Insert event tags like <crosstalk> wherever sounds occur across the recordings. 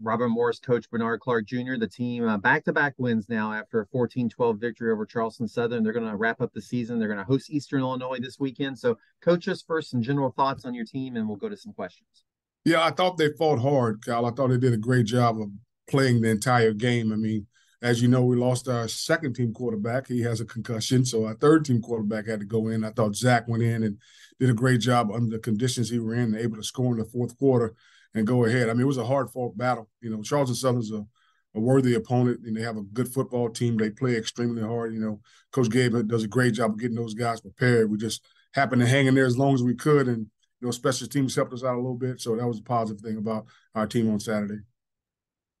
Robert Morris coach Bernard Clark Jr. The team back to back wins now after a 14 12 victory over Charleston Southern. They're going to wrap up the season. They're going to host Eastern Illinois this weekend. So, coach us first some general thoughts on your team, and we'll go to some questions. Yeah, I thought they fought hard, Kyle. I thought they did a great job of playing the entire game. I mean, as you know, we lost our second team quarterback. He has a concussion. So our third team quarterback had to go in. I thought Zach went in and did a great job under the conditions he were in, able to score in the fourth quarter and go ahead. I mean, it was a hard fought battle. You know, Charleston Southern's a, a worthy opponent and they have a good football team. They play extremely hard. You know, Coach Gabe does a great job of getting those guys prepared. We just happened to hang in there as long as we could. And, you know, special teams helped us out a little bit. So that was a positive thing about our team on Saturday.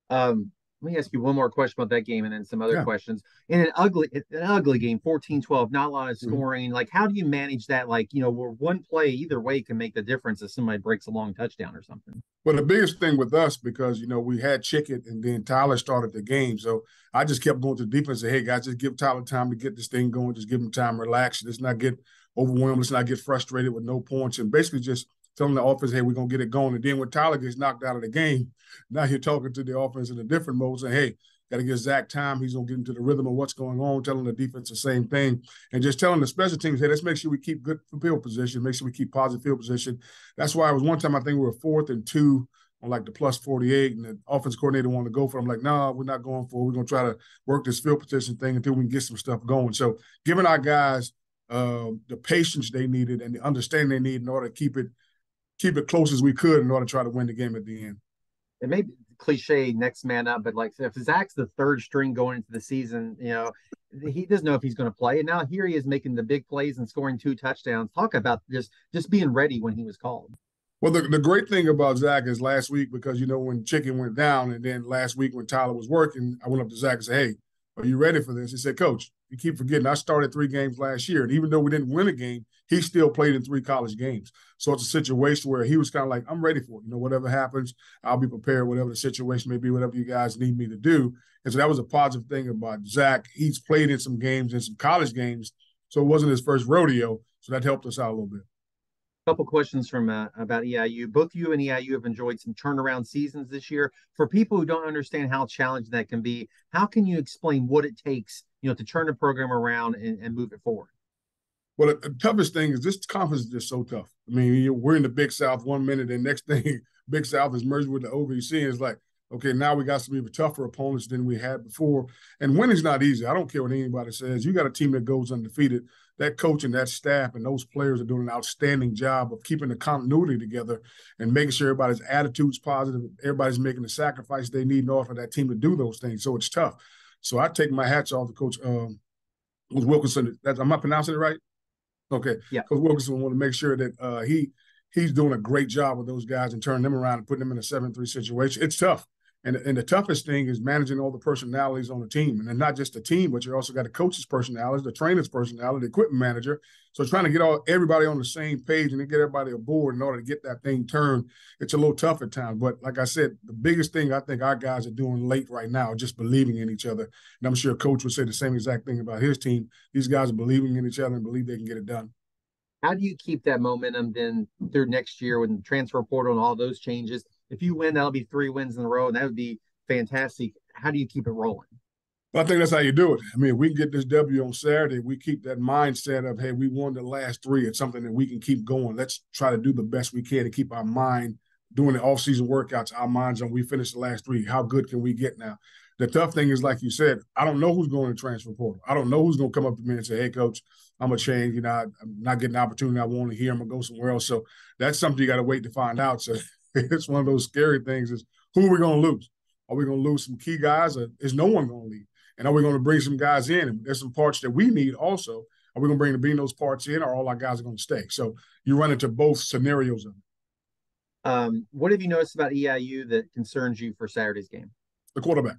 Um, let me ask you one more question about that game and then some other yeah. questions. In an ugly, an ugly game, 14-12, not a lot of mm-hmm. scoring. Mm-hmm. Like, how do you manage that? Like, you know, where one play either way can make the difference if somebody breaks a long touchdown or something. Well, the biggest thing with us because you know we had chicken and then Tyler started the game, so I just kept going to the defense. And say, hey guys, just give Tyler time to get this thing going. Just give him time, relax. Let's not get overwhelmed. Let's not get frustrated with no points, and basically just telling the offense, hey, we're gonna get it going. And then when Tyler gets knocked out of the game, now you're talking to the offense in a different mode, saying, hey, got to give Zach time. He's gonna get into the rhythm of what's going on, telling the defense the same thing, and just telling the special teams, hey, let's make sure we keep good field position, make sure we keep positive field position. That's why it was one time I think we were fourth and two on like the plus 48, and the offense coordinator wanted to go for. It. I'm like, no, nah, we're not going for. It. We're gonna try to work this field position thing until we can get some stuff going. So giving our guys uh, the patience they needed and the understanding they need in order to keep it keep it close as we could in order to try to win the game at the end. It may be cliche next man up, but like if Zach's the third string going into the season, you know, he doesn't know if he's going to play. And now here he is making the big plays and scoring two touchdowns. Talk about just just being ready when he was called. Well, the, the great thing about Zach is last week, because you know, when Chicken went down, and then last week when Tyler was working, I went up to Zach and said, Hey, are you ready for this? He said, Coach, you keep forgetting I started three games last year. And even though we didn't win a game, he still played in three college games. So it's a situation where he was kind of like, I'm ready for it. You know, whatever happens, I'll be prepared, whatever the situation may be, whatever you guys need me to do. And so that was a positive thing about Zach. He's played in some games in some college games. So it wasn't his first rodeo. So that helped us out a little bit couple questions from uh, about EIU. Both you and EIU have enjoyed some turnaround seasons this year. For people who don't understand how challenging that can be, how can you explain what it takes, you know, to turn a program around and, and move it forward? Well, the, toughest thing is this conference is just so tough. I mean, we're in the Big South one minute, and next <laughs> thing, Big South is merged with the OVC. And it's like, okay, now we got some even tougher opponents than we had before. And winning's not easy. I don't care what anybody says. You got a team that goes undefeated that coach and that staff and those players are doing an outstanding job of keeping the continuity together and making sure everybody's attitude's positive. Everybody's making the sacrifice they need in order for that team to do those things. So it's tough. So I take my hats off to Coach um, Wilkinson. That, am I pronouncing it right? Okay. Yeah. Coach Wilkinson want to make sure that uh, he he's doing a great job with those guys and turning them around and putting them in a seven three situation. It's tough. And, and the toughest thing is managing all the personalities on the team. And not just the team, but you also got the coach's personalities, the trainer's personality, the equipment manager. So trying to get all everybody on the same page and then get everybody aboard in order to get that thing turned, it's a little tough at times. But like I said, the biggest thing I think our guys are doing late right now just believing in each other. And I'm sure coach would say the same exact thing about his team. These guys are believing in each other and believe they can get it done. How do you keep that momentum then through next year when the transfer portal and all those changes? If you win, that'll be three wins in a row, and that would be fantastic. How do you keep it rolling? I think that's how you do it. I mean, we get this W on Saturday, we keep that mindset of, hey, we won the last three. It's something that we can keep going. Let's try to do the best we can to keep our mind doing the off-season workouts, our minds on we finished the last three. How good can we get now? The tough thing is, like you said, I don't know who's going to transfer portal. I don't know who's going to come up to me and say, hey, coach, I'm to change. You know, I, am not getting the opportunity I want to hear. I'm to go somewhere else. So that's something you got to wait to find out. So <laughs> it's one of those scary things is who are we going to lose? Are we going to lose some key guys or is no one going to leave? And are we going to bring some guys in? And there's some parts that we need also. Are we going to bring the bring those parts in or all our guys are going to stay? So you run into both scenarios of it. Um, what have you noticed about EIU that concerns you for Saturday's game? The quarterback.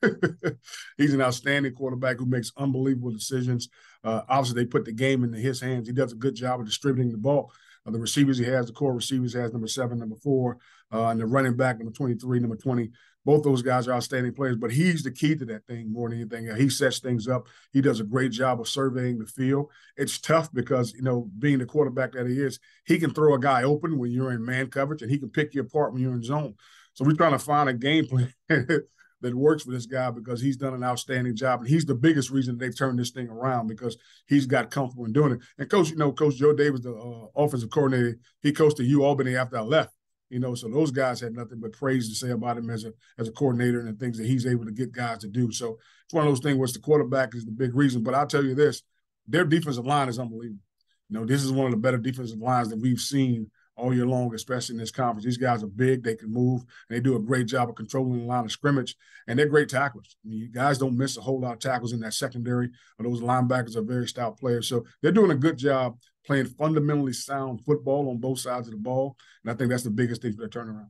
<laughs> He's an outstanding quarterback who makes unbelievable decisions. Uh, obviously, they put the game into his hands. He does a good job of distributing the ball. Uh, the receivers he has, the core receivers has number seven, number four, uh, and the running back number 23, number 20. Both those guys are outstanding players, but he's the key to that thing more than anything. He sets things up. He does a great job of surveying the field. It's tough because, you know, being the quarterback that he is, he can throw a guy open when you're in man coverage and he can pick you apart when you're in zone. So we're trying to find a game plan <laughs> that works for this guy because he's done an outstanding job. And he's the biggest reason they've turned this thing around because he's got comfortable in doing it. And coach, you know, Coach Joe Davis, the uh, offensive coordinator, he coached at U Albany after I left. You know, so those guys had nothing but praise to say about him as a as a coordinator and the things that he's able to get guys to do. So it's one of those things where the quarterback is the big reason. But I'll tell you this, their defensive line is unbelievable. You know, this is one of the better defensive lines that we've seen all year long, especially in this conference. These guys are big, they can move, and they do a great job of controlling the line of scrimmage, and they're great tacklers. I mean, guys don't miss a whole lot of tackles in that secondary, those linebackers are very stout players. So they're doing a good job playing fundamentally sound football on both sides of the ball, and I think that's the biggest thing for their turnaround.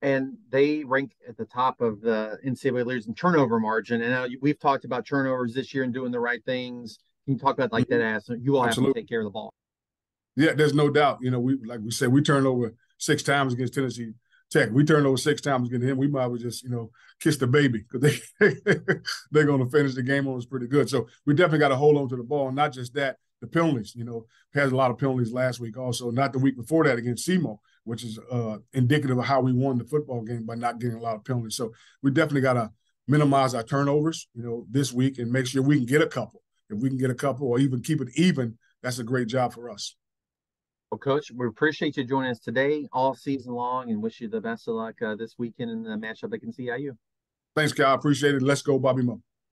And they rank at the top of the NCAA leaders in turnover margin. And we've talked about turnovers this year and doing the right things. Can you talk about like mm-hmm. that ass? You will have Absolutely. to take care of the ball. Yeah, there's no doubt. You know, we like we said, we turned over six times against Tennessee Tech. We turned over six times against him. We might have just, you know, kiss the baby because they <laughs> they're going to finish the game on us pretty good. So we definitely got to hold on to the ball. And not just that, the penalties. You know, had a lot of penalties last week. Also, not the week before that against SEMO, which is uh, indicative of how we won the football game by not getting a lot of penalties. So we definitely got to minimize our turnovers. You know, this week and make sure we can get a couple. If we can get a couple or even keep it even, that's a great job for us. Well, Coach, we appreciate you joining us today all season long and wish you the best of luck uh, this weekend in the matchup against EIU. Thanks, Kyle. I appreciate it. Let's go, Bobby Mo.